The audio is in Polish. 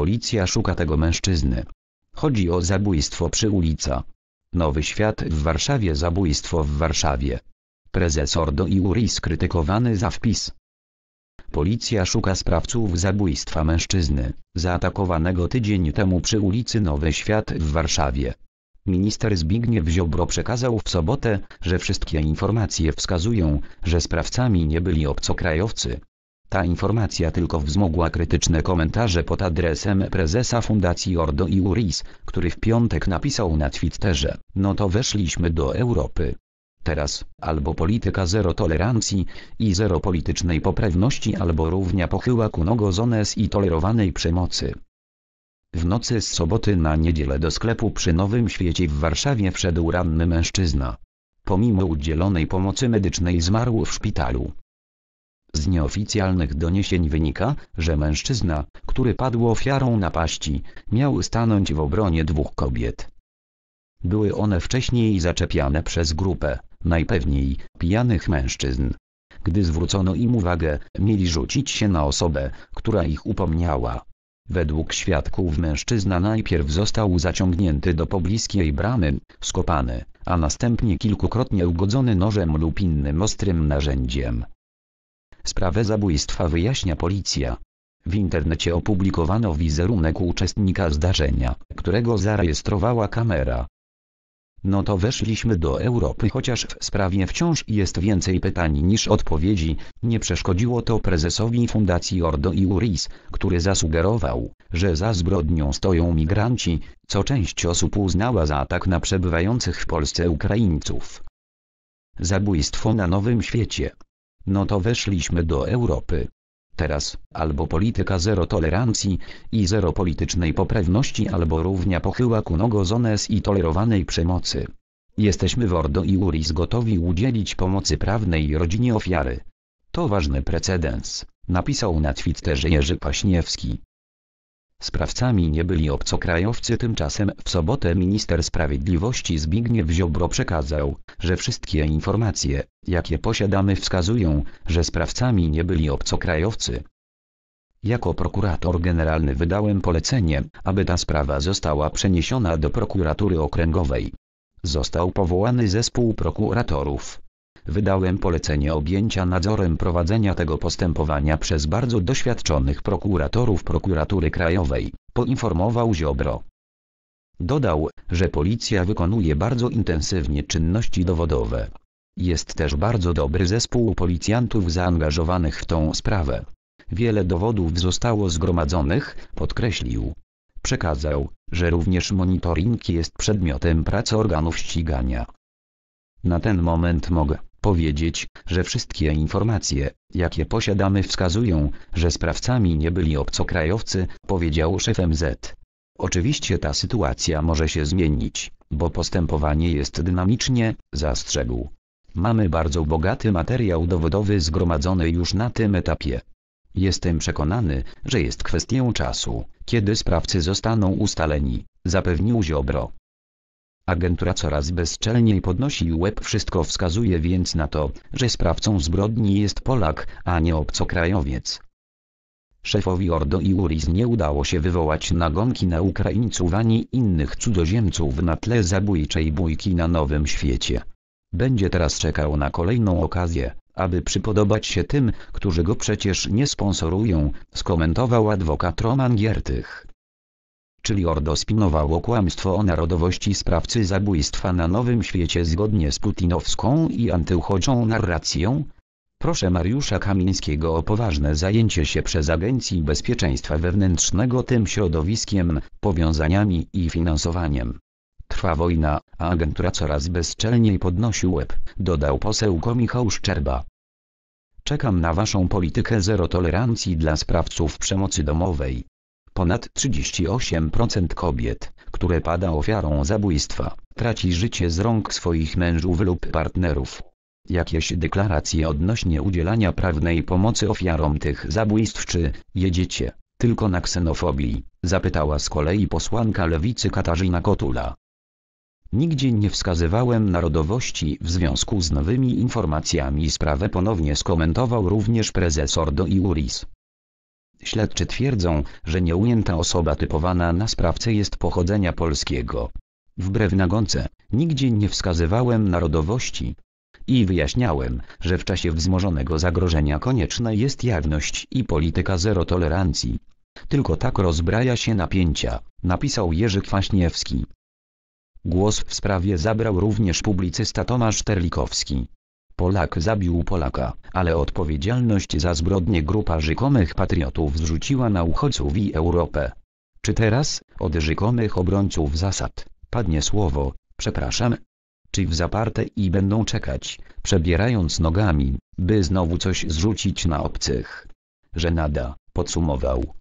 Policja szuka tego mężczyzny. Chodzi o zabójstwo przy ulica. Nowy Świat w Warszawie Zabójstwo w Warszawie. Prezes Ordo i Uris krytykowany za wpis. Policja szuka sprawców zabójstwa mężczyzny, zaatakowanego tydzień temu przy ulicy Nowy Świat w Warszawie. Minister Zbigniew Ziobro przekazał w sobotę, że wszystkie informacje wskazują, że sprawcami nie byli obcokrajowcy. Ta informacja tylko wzmogła krytyczne komentarze pod adresem prezesa Fundacji Ordo i Uris, który w piątek napisał na Twitterze, no to weszliśmy do Europy. Teraz, albo polityka zero tolerancji i zero politycznej poprawności albo równia pochyła ku nogozones i tolerowanej przemocy. W nocy z soboty na niedzielę do sklepu przy Nowym Świecie w Warszawie wszedł ranny mężczyzna. Pomimo udzielonej pomocy medycznej zmarł w szpitalu. Z nieoficjalnych doniesień wynika, że mężczyzna, który padł ofiarą napaści, miał stanąć w obronie dwóch kobiet. Były one wcześniej zaczepiane przez grupę, najpewniej, pijanych mężczyzn. Gdy zwrócono im uwagę, mieli rzucić się na osobę, która ich upomniała. Według świadków mężczyzna najpierw został zaciągnięty do pobliskiej bramy, skopany, a następnie kilkukrotnie ugodzony nożem lub innym ostrym narzędziem. Sprawę zabójstwa wyjaśnia policja. W internecie opublikowano wizerunek uczestnika zdarzenia, którego zarejestrowała kamera. No to weszliśmy do Europy chociaż w sprawie wciąż jest więcej pytań niż odpowiedzi, nie przeszkodziło to prezesowi Fundacji Ordo i Uris, który zasugerował, że za zbrodnią stoją migranci, co część osób uznała za atak na przebywających w Polsce Ukraińców. Zabójstwo na Nowym Świecie. No to weszliśmy do Europy. Teraz, albo polityka zero tolerancji i zero politycznej poprawności albo równia pochyła ku nogozones i tolerowanej przemocy. Jesteśmy w Ordo i Uris gotowi udzielić pomocy prawnej rodzinie ofiary. To ważny precedens, napisał na Twitterze Jerzy Paśniewski. Sprawcami nie byli obcokrajowcy tymczasem w sobotę minister sprawiedliwości Zbigniew Ziobro przekazał, że wszystkie informacje, jakie posiadamy wskazują, że sprawcami nie byli obcokrajowcy. Jako prokurator generalny wydałem polecenie, aby ta sprawa została przeniesiona do prokuratury okręgowej. Został powołany zespół prokuratorów. Wydałem polecenie objęcia nadzorem prowadzenia tego postępowania przez bardzo doświadczonych prokuratorów prokuratury krajowej, poinformował Ziobro. Dodał, że policja wykonuje bardzo intensywnie czynności dowodowe. Jest też bardzo dobry zespół policjantów zaangażowanych w tą sprawę. Wiele dowodów zostało zgromadzonych, podkreślił. Przekazał, że również monitoring jest przedmiotem pracy organów ścigania. Na ten moment mogę powiedzieć, że wszystkie informacje, jakie posiadamy wskazują, że sprawcami nie byli obcokrajowcy, powiedział szef MZ. Oczywiście ta sytuacja może się zmienić, bo postępowanie jest dynamicznie, zastrzegł. Mamy bardzo bogaty materiał dowodowy zgromadzony już na tym etapie. Jestem przekonany, że jest kwestią czasu, kiedy sprawcy zostaną ustaleni, zapewnił Ziobro. Agentura coraz bezczelniej podnosi łeb wszystko wskazuje więc na to, że sprawcą zbrodni jest Polak, a nie obcokrajowiec. Szefowi Ordo i Uris nie udało się wywołać nagonki na Ukraińców ani innych cudzoziemców na tle zabójczej bójki na Nowym Świecie. Będzie teraz czekał na kolejną okazję, aby przypodobać się tym, którzy go przecież nie sponsorują, skomentował adwokat Roman Giertych czyli Ordo spinowało kłamstwo o narodowości sprawcy zabójstwa na Nowym Świecie zgodnie z putinowską i antyuchodźą narracją? Proszę Mariusza Kamińskiego o poważne zajęcie się przez Agencji Bezpieczeństwa Wewnętrznego tym środowiskiem, powiązaniami i finansowaniem. Trwa wojna, a agentura coraz bezczelniej podnosi łeb, dodał poseł Michał Szczerba. Czekam na waszą politykę zero tolerancji dla sprawców przemocy domowej. Ponad 38% kobiet, które pada ofiarą zabójstwa, traci życie z rąk swoich mężów lub partnerów. Jakieś deklaracje odnośnie udzielania prawnej pomocy ofiarom tych zabójstw czy jedziecie tylko na ksenofobii? Zapytała z kolei posłanka lewicy Katarzyna Kotula. Nigdzie nie wskazywałem narodowości w związku z nowymi informacjami sprawę ponownie skomentował również prezes Ordo i Uris. Śledczy twierdzą, że nieujęta osoba typowana na sprawcę jest pochodzenia polskiego. Wbrew nagonce, nigdzie nie wskazywałem narodowości. I wyjaśniałem, że w czasie wzmożonego zagrożenia konieczna jest jawność i polityka zero tolerancji. Tylko tak rozbraja się napięcia, napisał Jerzy Kwaśniewski. Głos w sprawie zabrał również publicysta Tomasz Terlikowski. Polak zabił Polaka, ale odpowiedzialność za zbrodnie grupa rzekomych patriotów zrzuciła na uchodźców i Europę. Czy teraz, od rzekomych obrońców zasad, padnie słowo, przepraszam? Czy w zaparte i będą czekać, przebierając nogami, by znowu coś zrzucić na obcych? Żenada, podsumował.